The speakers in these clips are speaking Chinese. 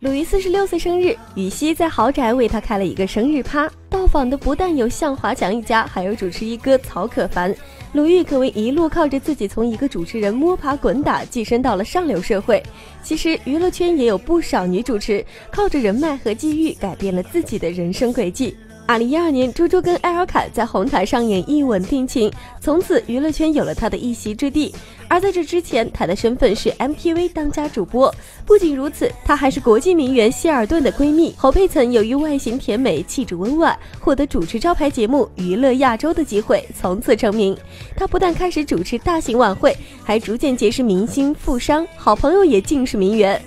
鲁豫四十六岁生日，羽西在豪宅为他开了一个生日趴。到访的不但有向华强一家，还有主持一哥曹可凡。鲁豫可谓一路靠着自己从一个主持人摸爬滚打，跻身到了上流社会。其实娱乐圈也有不少女主持，靠着人脉和机遇，改变了自己的人生轨迹。二零一二年，猪猪跟艾尔卡在红毯上演一吻定情，从此娱乐圈有了他的一席之地。而在这之前，他的身份是 MTV 当家主播。不仅如此，他还是国际名媛希尔顿的闺蜜侯佩岑。由于外形甜美、气质温婉，获得主持招牌节目《娱乐亚洲》的机会，从此成名。他不但开始主持大型晚会，还逐渐结识明星、富商，好朋友也尽是名媛。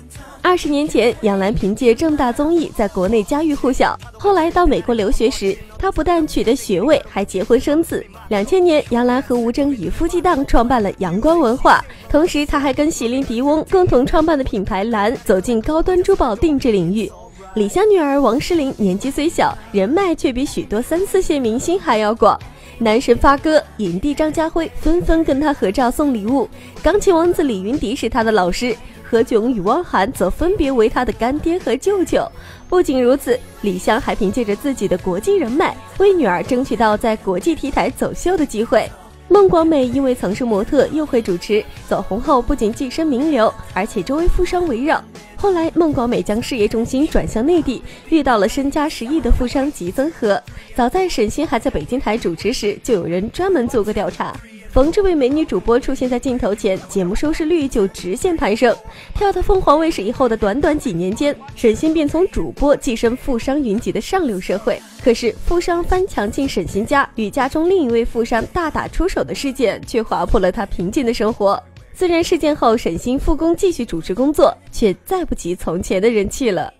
二十年前，杨澜凭借正大综艺在国内家喻户晓。后来到美国留学时，她不但取得学位，还结婚生子。两千年，杨澜和吴峥以夫妻档创办了阳光文化，同时她还跟席琳迪翁共同创办的品牌蓝走进高端珠宝定制领域。李湘女儿王诗龄年纪虽小，人脉却比许多三四线明星还要广。男神发哥、影帝张家辉纷纷跟她合照送礼物，钢琴王子李云迪是她的老师。何炅与汪涵则分别为他的干爹和舅舅。不仅如此，李湘还凭借着自己的国际人脉，为女儿争取到在国际 T 台走秀的机会。孟广美因为曾是模特，又会主持，走红后不仅跻身名流，而且周围富商围绕。后来，孟广美将事业重心转向内地，遇到了身家十亿的富商吉增和。早在沈星还在北京台主持时，就有人专门做过调查。逢这位美女主播出现在镜头前，节目收视率就直线攀升。跳到凤凰卫视以后的短短几年间，沈星便从主播跻身富商云集的上流社会。可是，富商翻墙进沈星家，与家中另一位富商大打出手的事件，却划破了他平静的生活。虽然事件后沈星复工继续主持工作，却再不及从前的人气了。